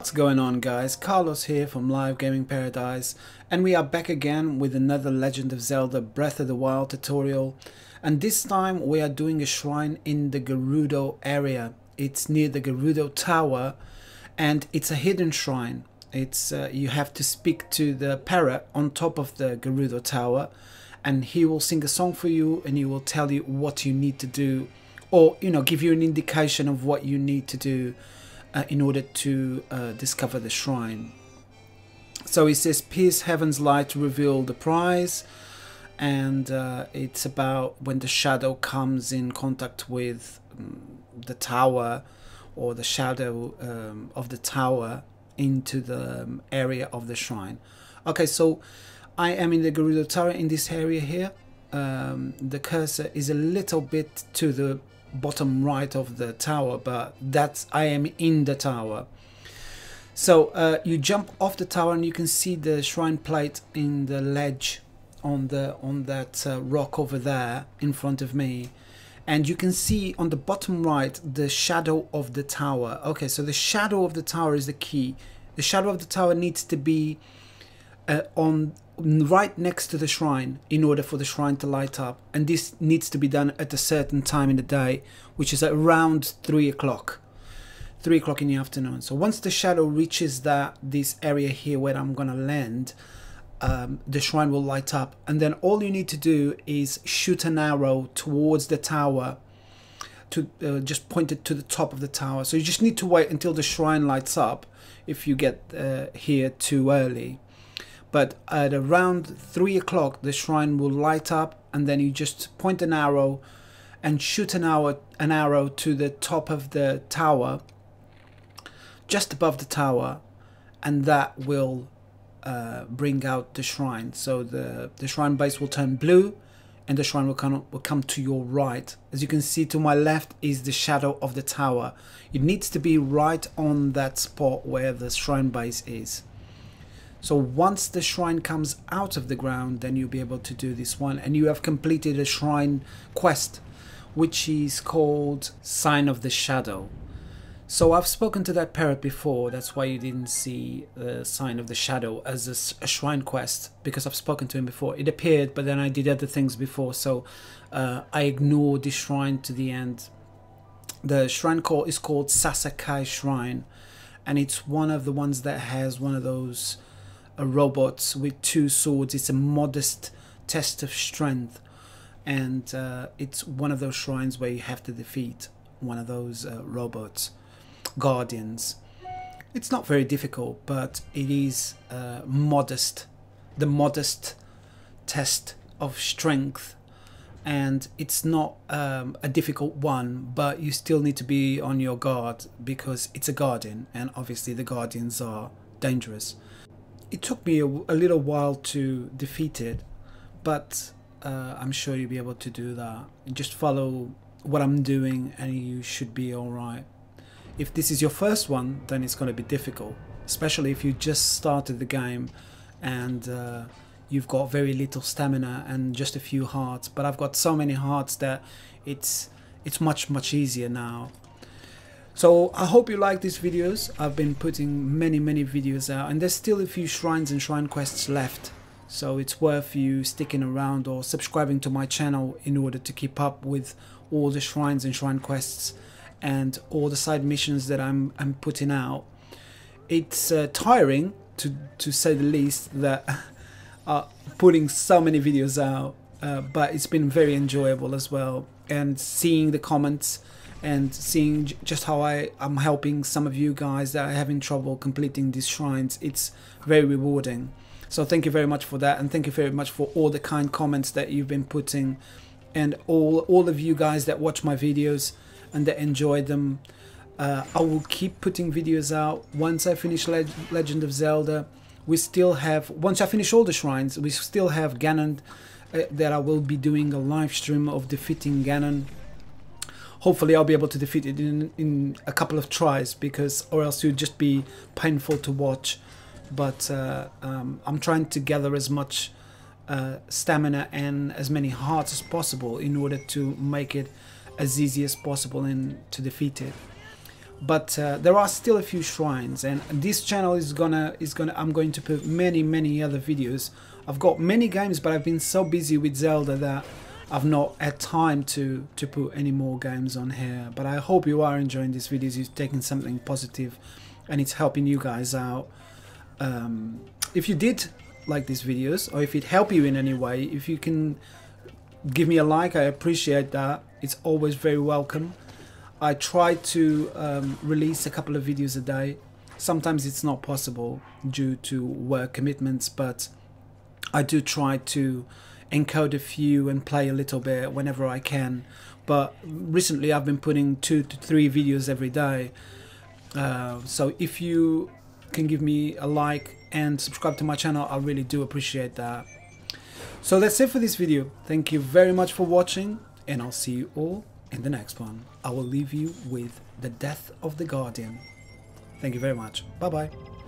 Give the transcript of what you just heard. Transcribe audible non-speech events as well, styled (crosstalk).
What's going on guys, Carlos here from Live Gaming Paradise and we are back again with another Legend of Zelda Breath of the Wild tutorial and this time we are doing a shrine in the Gerudo area. It's near the Gerudo Tower and it's a hidden shrine. It's uh, You have to speak to the parrot on top of the Gerudo Tower and he will sing a song for you and he will tell you what you need to do or you know give you an indication of what you need to do uh, in order to uh, discover the shrine. So he says, Pierce heaven's light reveal the prize. And uh, it's about when the shadow comes in contact with um, the tower or the shadow um, of the tower into the um, area of the shrine. Okay, so I am in the Gerudo Tower in this area here. Um, the cursor is a little bit to the bottom right of the tower, but that's I am in the tower. So uh, you jump off the tower and you can see the shrine plate in the ledge on the on that uh, rock over there in front of me. And you can see on the bottom right the shadow of the tower. Okay so the shadow of the tower is the key. The shadow of the tower needs to be uh, on right next to the shrine in order for the shrine to light up. And this needs to be done at a certain time in the day which is around three o'clock. Three o'clock in the afternoon. So once the shadow reaches that this area here where i'm gonna land um, the shrine will light up. And then all you need to do is shoot an arrow towards the tower to uh, just point it to the top of the tower. So you just need to wait until the shrine lights up if you get uh, here too early but at around three o'clock the shrine will light up and then you just point an arrow and shoot an arrow an arrow to the top of the tower just above the tower and that will uh, bring out the shrine. So the the shrine base will turn blue and the shrine will come, will come to your right. As you can see to my left is the shadow of the tower. It needs to be right on that spot where the shrine base is so once the shrine comes out of the ground, then you'll be able to do this one. And you have completed a shrine quest, which is called Sign of the Shadow. So I've spoken to that parrot before, that's why you didn't see the Sign of the Shadow as a, a shrine quest, because I've spoken to him before. It appeared, but then I did other things before, so uh, I ignored the shrine to the end. The shrine call is called Sasa Kai Shrine, and it's one of the ones that has one of those a robot with two swords. It's a modest test of strength, and uh, it's one of those shrines where you have to defeat one of those uh, robots, guardians. It's not very difficult, but it is uh, modest, the modest test of strength and it's not um, a difficult one, but you still need to be on your guard because it's a guardian, and obviously the guardians are dangerous it took me a, a, little while to defeat it, but uh, I'm sure you'll be able to do that. Just follow what I'm doing and you should be alright. If this is your first one, then it's going to be difficult, especially if you just started the game and uh, you've got very little stamina and just a few hearts. But I've got so many hearts that it's it's much much easier now so I hope you like these videos. I've been putting many, many videos out and there's still a few shrines and shrine quests left. So it's worth you sticking around or subscribing to my channel in order to keep up with all the shrines and shrine quests and all the side missions that I'm, I'm putting out. It's uh, tiring to, to say the least that (laughs) uh, putting so many videos out, uh, but it's been very enjoyable as well. And seeing the comments and seeing just how I am helping some of you guys that are having trouble completing these shrines it's very rewarding. So thank you very much for that and thank you very much for all the kind comments that you've been putting and all all of you guys that watch my videos and that enjoy them. Uh, I will keep putting videos out. Once I finish Le Legend of Zelda we still have once I finish all the shrines we still have Ganon uh, that I will be doing a live stream of defeating Ganon hopefully I'll be able to defeat it in, in a couple of tries because or else it would just be painful to watch. But uh, um, I'm trying to gather as much uh, stamina and as many hearts as possible in order to make it as easy as possible and to defeat it. But uh, there are still a few shrines and this channel is gonna is gonna I'm going to put many many other videos. I've got many games but I've been so busy with Zelda that I've not had time to to put any more games on here but I hope you are enjoying these videos. You're taking something positive and it's helping you guys out. Um, if you did like these videos or if it helped you in any way if you can give me a like I appreciate that. It's always very welcome. I try to um, release a couple of videos a day. Sometimes it's not possible due to work commitments, but I do try to encode a few and play a little bit whenever I can. But recently I've been putting two to three videos every day. Uh, so if you can give me a like and subscribe to my channel, I really do appreciate that. So that's it for this video. Thank you very much for watching and I'll see you all in the next one, I will leave you with The Death of the Guardian. Thank you very much. Bye bye.